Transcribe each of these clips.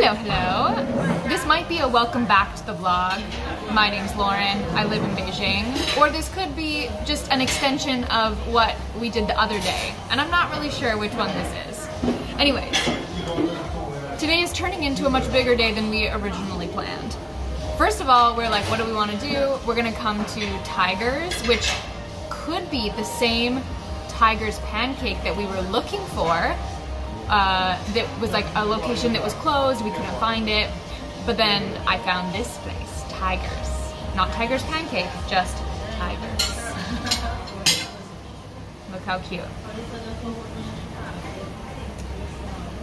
Hello, hello. This might be a welcome back to the vlog. My name's Lauren, I live in Beijing. Or this could be just an extension of what we did the other day. And I'm not really sure which one this is. Anyways, today is turning into a much bigger day than we originally planned. First of all, we're like, what do we want to do? We're gonna come to Tiger's, which could be the same Tiger's pancake that we were looking for, uh, that was like a location that was closed, we couldn't find it. But then I found this place, Tiger's. Not Tiger's Pancake, just Tiger's. Look how cute.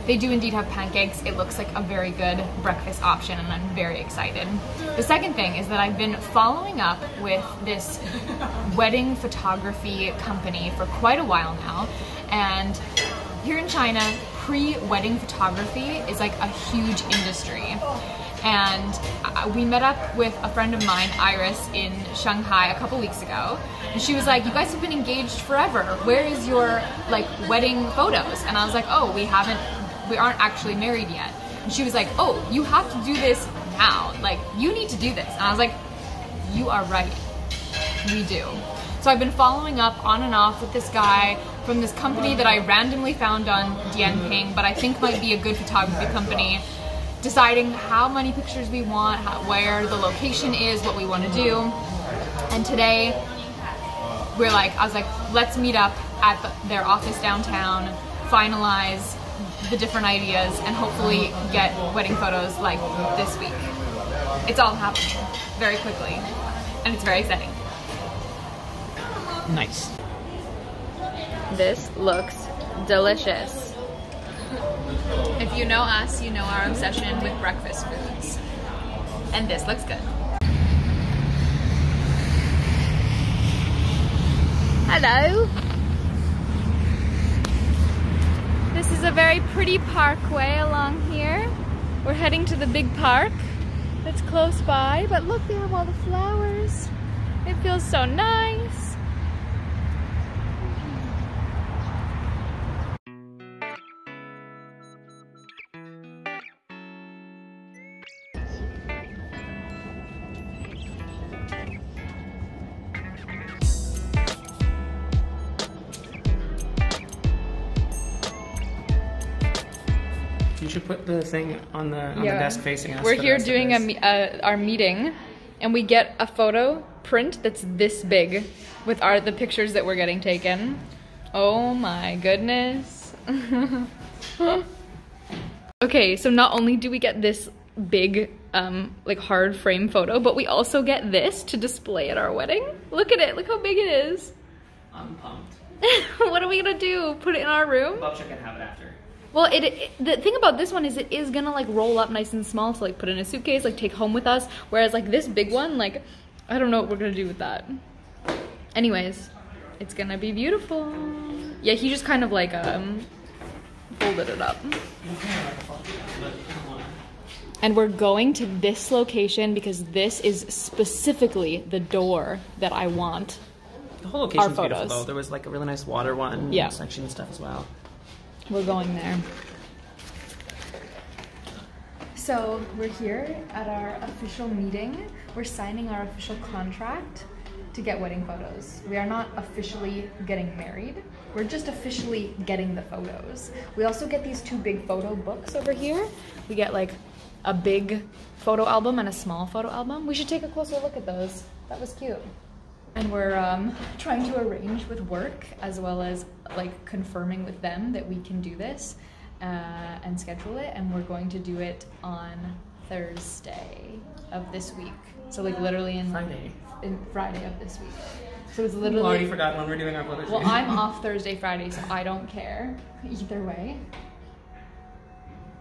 They do indeed have pancakes. It looks like a very good breakfast option and I'm very excited. The second thing is that I've been following up with this wedding photography company for quite a while now and here in China, pre-wedding photography is like a huge industry. And uh, we met up with a friend of mine, Iris, in Shanghai a couple weeks ago. And she was like, you guys have been engaged forever. Where is your like wedding photos? And I was like, oh, we haven't, we aren't actually married yet. And she was like, oh, you have to do this now. Like, you need to do this. And I was like, you are right. We do. So I've been following up on and off with this guy from this company that I randomly found on Dianping, but I think might be a good photography company, deciding how many pictures we want, how, where the location is, what we want to do. And today, we're like, I was like, let's meet up at the, their office downtown, finalize the different ideas, and hopefully get wedding photos like this week. It's all happening very quickly, and it's very exciting. Nice. This looks delicious. If you know us, you know our obsession with breakfast foods. And this looks good. Hello. This is a very pretty parkway along here. We're heading to the big park that's close by, but look, they have all the flowers. It feels so nice. Should put the thing on the on the desk facing us. We're here doing a, uh, our meeting, and we get a photo print that's this big with our the pictures that we're getting taken. Oh my goodness. okay, so not only do we get this big um like hard frame photo, but we also get this to display at our wedding. Look at it. Look how big it is. I'm pumped. what are we going to do? Put it in our room? Bobcha can have it after. Well, it, it the thing about this one is it is gonna like roll up nice and small to like put in a suitcase, like take home with us. Whereas like this big one, like I don't know what we're gonna do with that. Anyways, it's gonna be beautiful. Yeah, he just kind of like um folded it up. And we're going to this location because this is specifically the door that I want. The whole location's Our beautiful though. There was like a really nice water one Yeah. section and stuff as well. We're going there. So we're here at our official meeting. We're signing our official contract to get wedding photos. We are not officially getting married. We're just officially getting the photos. We also get these two big photo books over here. We get like a big photo album and a small photo album. We should take a closer look at those. That was cute. And we're um, trying to arrange with work as well as like confirming with them that we can do this uh, and schedule it. And we're going to do it on Thursday of this week. So like literally in Friday. in Friday of this week. So it's literally. We've already forgotten when we're doing our photo. Well, I'm off Thursday, Friday, so I don't care. Either way,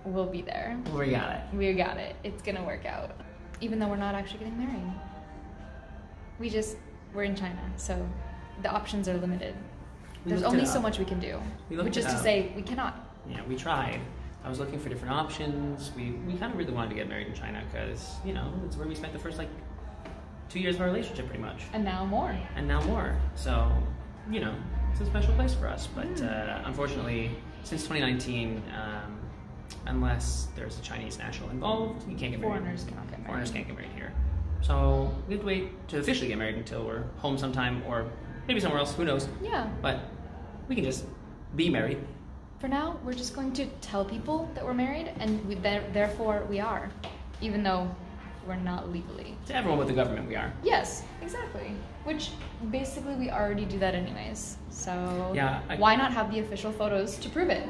we'll be there. we got it. We got it. It's gonna work out. Even though we're not actually getting married. We just, we're in China, so the options are limited. We There's only so much we can do. We Which is to say, we cannot. Yeah, we tried. I was looking for different options. We we kind of really wanted to get married in China because you know it's where we spent the first like two years of our relationship pretty much, And now more. and now more. So you know it's a special place for us. But uh, unfortunately, since 2019, um, unless there's a Chinese national involved. You can't get married. Foreigners cannot get married. Foreigners can't get married here. So we have to wait to officially get married until we're home sometime, or maybe somewhere else. Who knows? Yeah. But we can just be married. For now, we're just going to tell people that we're married, and we, there, therefore we are, even though we're not legally. To everyone with the government, we are. Yes, exactly. Which basically we already do that anyways. So Yeah, I- why not have the official photos to prove it?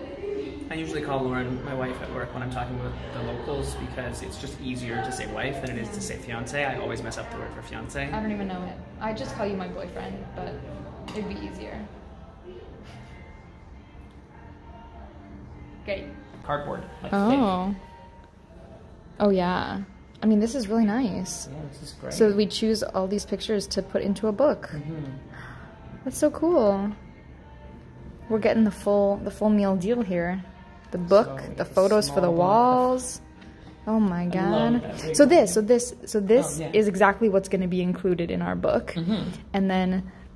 I usually call Lauren, my wife, at work when I'm talking with the locals because it's just easier to say wife than it is to say fiance. I always mess up the word for fiance. I don't even know it. I just call you my boyfriend, but it'd be easier. Great. Cardboard. Like fake. Oh. Oh yeah. I mean, this is really nice. Yeah, this is great. So we choose all these pictures to put into a book. Mhm. That's so cool. We're getting the full the full meal deal here. The book, So, the photos for the walls. Oh my god. So this, so this, so this Oh, yeah. is exactly what's going to be included in our book. Mhm. And then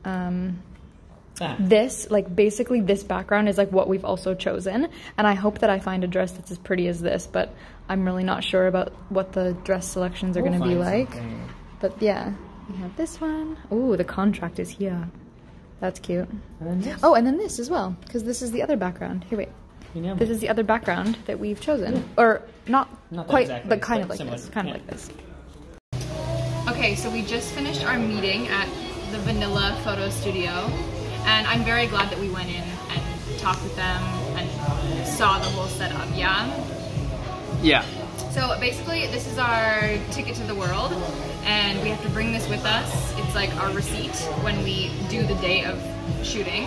um Ah. this like basically this background is like what we've also chosen and i hope that i find a dress that's as pretty as this but i'm really not sure about what the dress selections are We'll going to be like something. but yeah we have this one. Ooh, the contract is here that's cute And oh and then this as well because this is the other background here wait You this is the other background that we've chosen or not, Not quite exactly, but kind but of like similar, this kind yeah. of like this Okay, so we just finished our meeting at the Vanilla Photo Studio, and I'm very glad that we went in and talked with them and saw the whole setup, yeah? yeah. So basically, this is our ticket to the world, and we have to bring this with us. It's like our receipt when we do the day of shooting.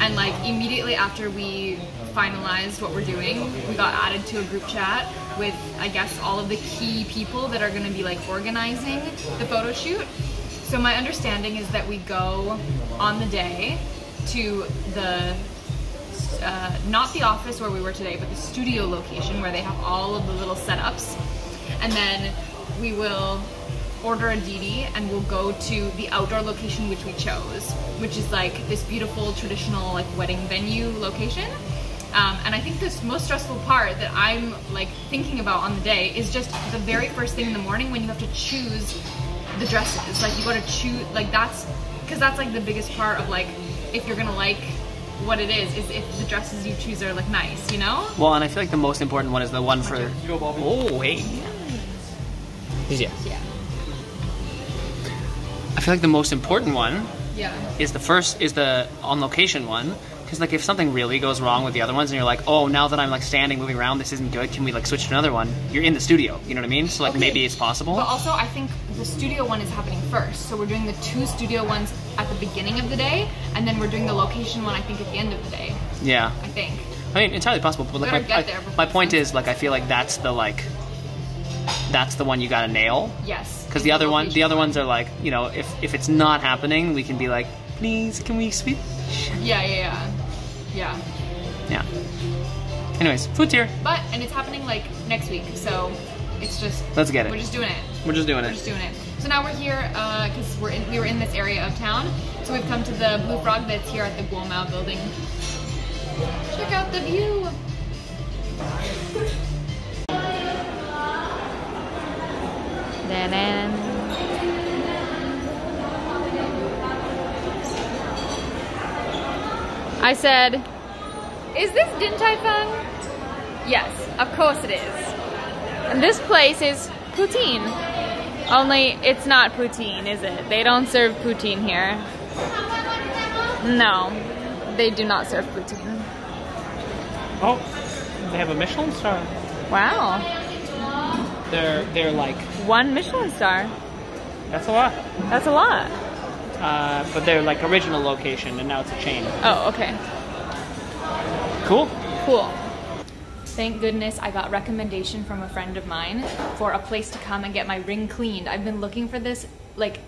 And like immediately after we finalized what we're doing, we got added to a group chat with, I guess, all of the key people that are gonna be like organizing the photo shoot. So my understanding is that we go on the day to the uh, not the office where we were today, but the studio location where they have all of the little setups. And then we will order a Didi and we'll go to the outdoor location which we chose, which is like this beautiful traditional like wedding venue location. Um, and I think this most stressful part that I'm like thinking about on the day is just the very first thing in the morning when you have to choose the dresses. Like you got to choose like that's because that's like the biggest part of like if you're gonna like what it is is if the dresses you choose are like nice, you know? Well, and I feel like the most important one is the one for. Oh wait. Yeah. Yeah. I feel like the most important one Yeah. is the first is the on location one because like if something really goes wrong with the other ones and you're like oh now that I'm like standing moving around this isn't good can we like switch to another one you're in the studio you know what I mean so like Okay. maybe it's possible But also, I think the studio one is happening first. So we're doing the two studio ones at the beginning of the day, and then we're doing the location one, I think, at the end of the day. yeah I think. I mean entirely possible but like my, I- there before my point is like I feel like that's the like that's the one you gotta nail Yes. because the other one the other ones are like you know if if it's not happening we can be like please can we switch Yeah, yeah, yeah. Yeah. yeah anyways food's here But, and it's happening like next week, so it's just. Let's get it. We're just doing it. we're just doing it. We're just doing it. So now we're here uh, because we're in, we were in this area of town. So we've come to the Blue Frog that's here at the Guomao building. Check out the view. Da-dan. I said, is this Din Tai Fung? Yes, of course it is. And this place is poutine. Only it's not poutine, is it? They don't serve poutine here. No, they do not serve poutine. oh they have a Michelin star Wow, they're they're like one Michelin star. that's a lot That's a lot. Uh, but they're like original location and now it's a chain Oh, okay. cool Cool. Thank goodness I got recommendation from a friend of mine for a place to come and get my ring cleaned. I've been looking for this like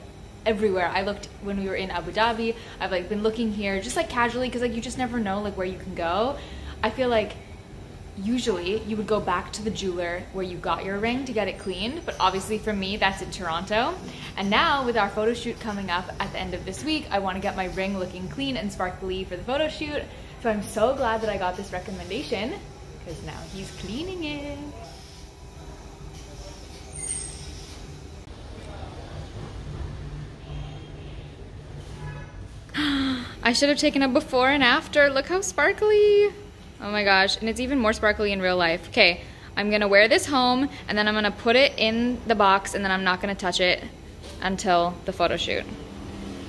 everywhere. I looked when we were in Abu Dhabi. I've like been looking here just like casually because like you just never know like where you can go. I feel like usually you would go back to the jeweler where you got your ring to get it cleaned, but obviously for me that's in Toronto. And now with our photo shoot coming up at the end of this week, I want to get my ring looking clean and sparkly for the photo shoot. So I'm so glad that I got this recommendation because now he's cleaning it. I should have taken a before and after. Look how sparkly. Oh my gosh, and it's even more sparkly in real life. Okay, I'm gonna wear this home and then I'm gonna put it in the box and then I'm not gonna touch it until the photo shoot.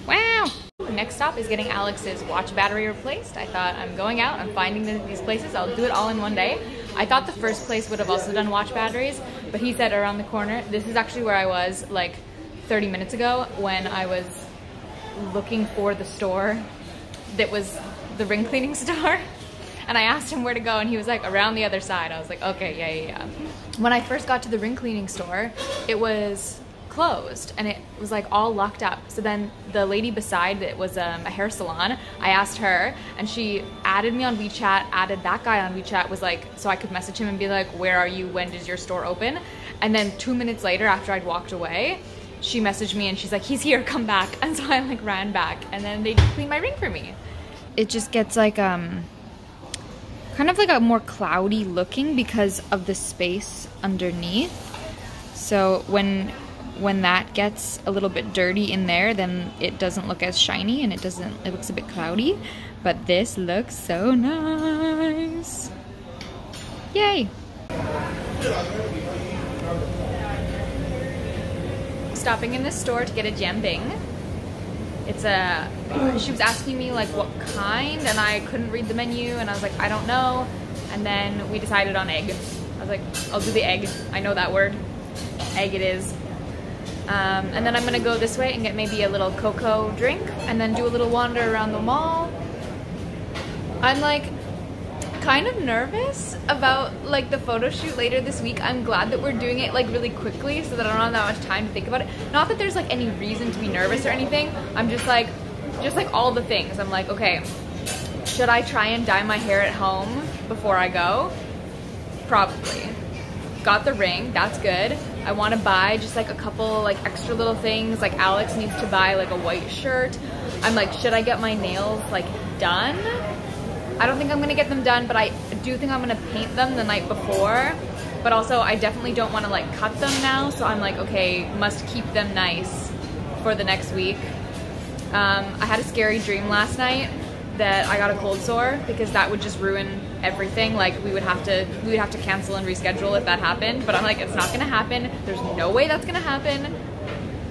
Wow! Next stop is getting Alex's watch battery replaced. I thought I'm going out, I'm finding these places, I'll do it all in one day. I thought the first place would have also done watch batteries, but he said around the corner. This is actually where I was like 30 minutes ago when I was looking for the store that was the ring cleaning store. And I asked him where to go and he was like, around the other side. I was like, okay, yeah, yeah, yeah. When I first got to the ring cleaning store, it was closed and it was like all locked up. So then the lady beside it was um, a hair salon. I asked her and she added me on WeChat, added that guy on WeChat, was like, so I could message him and be like, where are you? When does your store open? And then two minutes later, after I'd walked away, she messaged me and she's like, he's here, come back. And so I like ran back and then they cleaned my ring for me. It just gets like, um, kind of like a more cloudy looking because of the space underneath. So when when that gets a little bit dirty in there, then it doesn't look as shiny and it doesn't, it looks a bit cloudy. But this looks so nice. Yay! Stopping in this store to get a jianbing. It's a, she was asking me like what kind and I couldn't read the menu and I was like, I don't know. And then we decided on egg. I was like, I'll do the egg. I know that word. Egg it is. Um, and then I'm gonna go this way and get maybe a little cocoa drink and then do a little wander around the mall. I'm like kind of nervous about like the photo shoot later this week. I'm glad that we're doing it like really quickly so that I don't have that much time to think about it. Not that there's like any reason to be nervous or anything. I'm just like, just like all the things. I'm like, okay, should I try and dye my hair at home before I go? Probably. Got the ring, that's good. I want to buy just like a couple like extra little things. Like Alex needs to buy like a white shirt. I'm like, should I get my nails like done? I don't think I'm gonna get them done, but I do think I'm gonna paint them the night before. But also I definitely don't wanna like cut them now. So I'm like, okay, must keep them nice for the next week. Um, I had a scary dream last night that I got a cold sore because that would just ruin everything. Like we would have to we would have to cancel and reschedule if that happened. But I'm like, it's not gonna happen. There's no way that's gonna happen.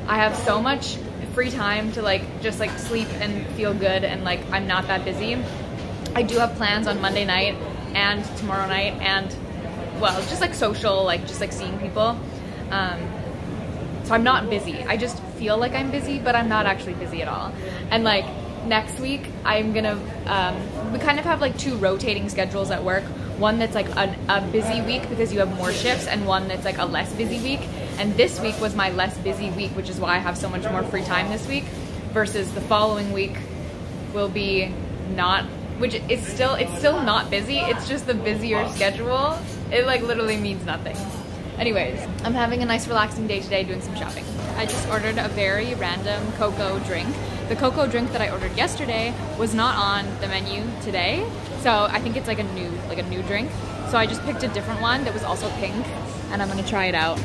I have so much free time to like just like sleep and feel good and like I'm not that busy. I do have plans on Monday night and tomorrow night and well, just like social, like just like seeing people. Um, so I'm not busy. I just feel like I'm busy, but I'm not actually busy at all. And like next week I'm gonna um, we kind of have like two rotating schedules at work one that's like a, a, busy week because you have more shifts and one that's like a less busy week and this week was my less busy week which is why I have so much more free time this week versus the following week will be not which is still it's still not busy it's just the busier schedule. It like literally means nothing. Anyways I'm having a nice relaxing day today doing some shopping. I just ordered a very random cocoa drink. The cocoa drink that I ordered yesterday was not on the menu today, so I think it's like a new like a new drink. So I just picked a different one that was also pink, and I'm gonna try it out.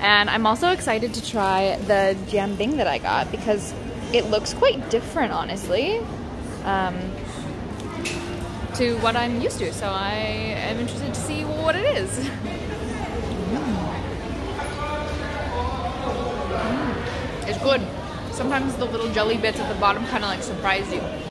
And I'm also excited to try the jianbing that I got because it looks quite different, honestly, um, to what I'm used to. So I am interested to see what it is. Mm. It's good sometimes the little jelly bits at the bottom kind of like surprise you.